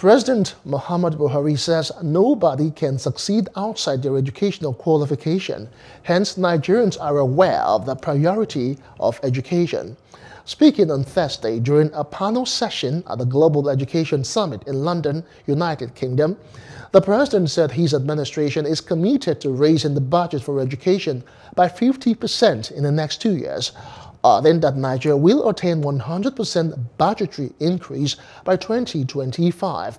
President Muhammadu Buhari says nobody can succeed outside their educational qualification. Hence, Nigerians are aware of the priority of education. Speaking on Thursday during a panel session at the Global Education Summit in London, United Kingdom, the president said his administration is committed to raising the budget for education by 50% in the next two years, adding that Nigeria will attain 100% budgetary increase by 2025.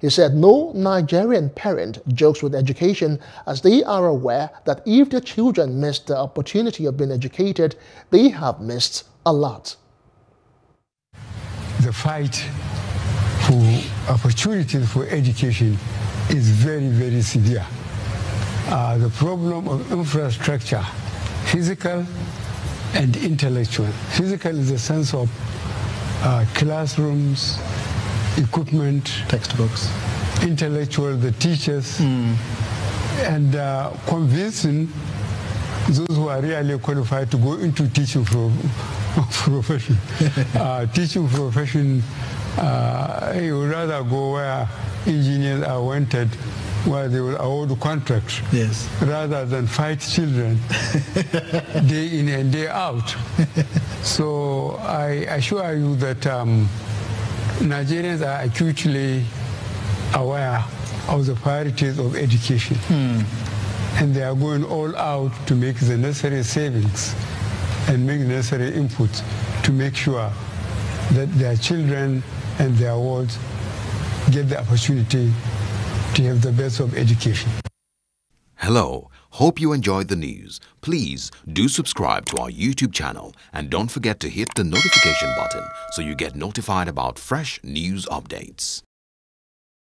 He said no Nigerian parent jokes with education as they are aware that if their children miss the opportunity of being educated, they have missed a lot. The fight for opportunities for education is very, very severe. Uh, the problem of infrastructure, physical and intellectual. Physical is the sense of uh, classrooms, equipment, textbooks, intellectual, the teachers, mm. and uh, convincing those who are really qualified to go into teaching profession. uh, teaching profession, uh, you rather go where engineers are wanted where they will award contracts yes. rather than fight children day in and day out. so I assure you that um, Nigerians are acutely aware of the priorities of education. Hmm. And they are going all out to make the necessary savings and make the necessary inputs to make sure that their children and their wards get the opportunity to have the best of education. Hello. Hope you enjoyed the news. Please do subscribe to our YouTube channel and don't forget to hit the notification button so you get notified about fresh news updates.